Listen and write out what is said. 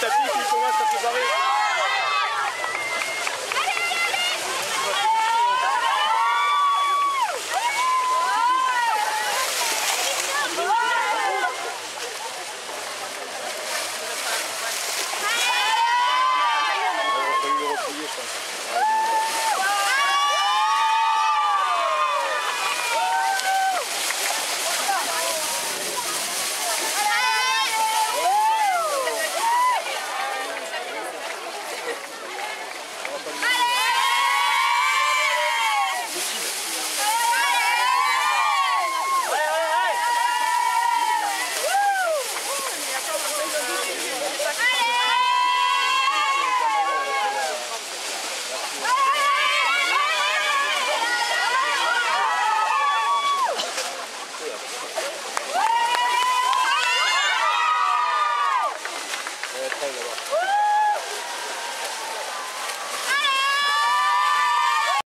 tapis qui commence à se barrer.